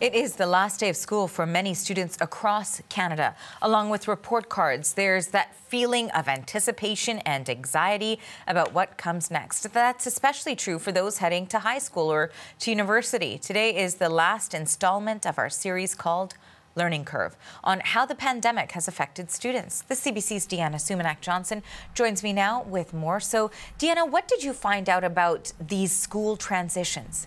It is the last day of school for many students across Canada. Along with report cards, there's that feeling of anticipation and anxiety about what comes next. That's especially true for those heading to high school or to university. Today is the last installment of our series called Learning Curve on how the pandemic has affected students. The CBC's Deanna Sumanac Johnson joins me now with more. So, Deanna, what did you find out about these school transitions?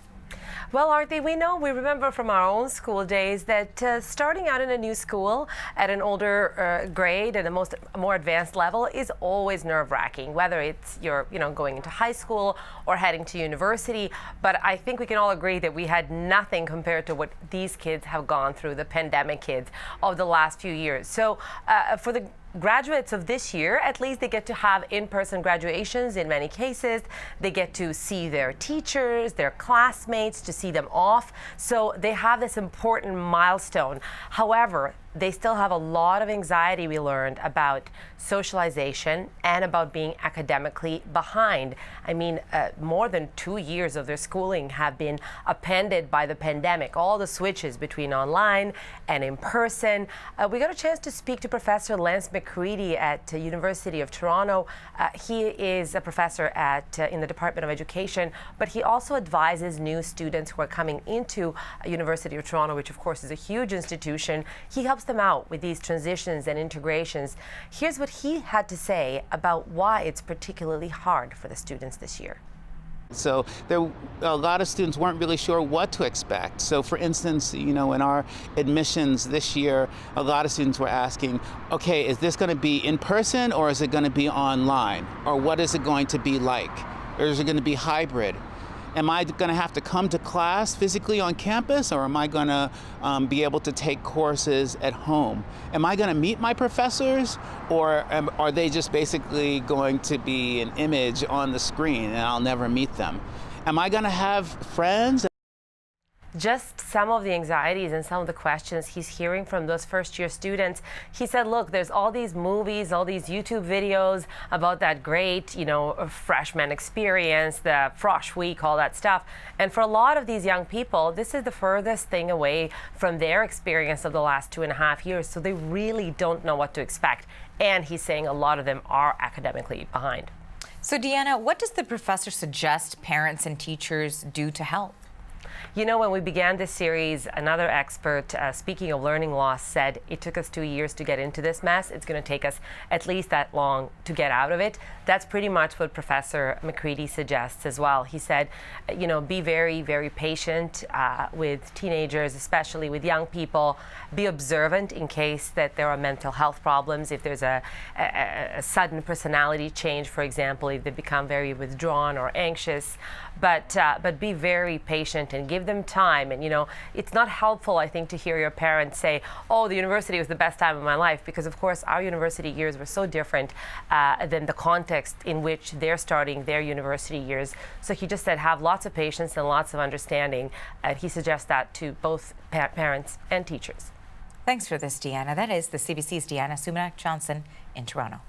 Well, Aarti, we know, we remember from our own school days that uh, starting out in a new school at an older uh, grade and a most more advanced level is always nerve-wracking, whether it's you're, you know, going into high school or heading to university. But I think we can all agree that we had nothing compared to what these kids have gone through, the pandemic kids of the last few years. So uh, for the graduates of this year, at least they get to have in-person graduations in many cases. They get to see their teachers, their classmates, to see them off. So they have this important milestone. However, they still have a lot of anxiety, we learned, about socialization and about being academically behind. I mean, uh, more than two years of their schooling have been appended by the pandemic, all the switches between online and in person. Uh, we got a chance to speak to Professor Lance McCready at uh, University of Toronto. Uh, he is a professor at uh, in the Department of Education, but he also advises new students who are coming into University of Toronto, which of course is a huge institution. He helps them out with these transitions and integrations. Here's what he had to say about why it's particularly hard for the students this year. So there, a lot of students weren't really sure what to expect. So for instance, you know, in our admissions this year, a lot of students were asking, okay, is this going to be in person or is it going to be online? Or what is it going to be like? Or is it going to be hybrid? Am I going to have to come to class physically on campus or am I going to um, be able to take courses at home? Am I going to meet my professors or am, are they just basically going to be an image on the screen and I'll never meet them? Am I going to have friends? Just some of the anxieties and some of the questions he's hearing from those first year students. He said, look, there's all these movies, all these YouTube videos about that great, you know, freshman experience, the Frosh Week, all that stuff. And for a lot of these young people, this is the furthest thing away from their experience of the last two and a half years. So they really don't know what to expect. And he's saying a lot of them are academically behind. So, Deanna, what does the professor suggest parents and teachers do to help? You know, when we began this series, another expert, uh, speaking of learning loss, said it took us two years to get into this mess. It's going to take us at least that long to get out of it. That's pretty much what Professor McCready suggests as well. He said, you know, be very, very patient uh, with teenagers, especially with young people. Be observant in case that there are mental health problems. If there's a, a, a sudden personality change, for example, if they become very withdrawn or anxious, but uh, but be very patient and give them time. And you know, it's not helpful, I think, to hear your parents say, "Oh, the university was the best time of my life," because of course our university years were so different uh, than the context in which they're starting their university years. So he just said, have lots of patience and lots of understanding, and he suggests that to both pa parents and teachers. Thanks for this, Deanna. That is the CBC's Deanna Sumanac Johnson in Toronto.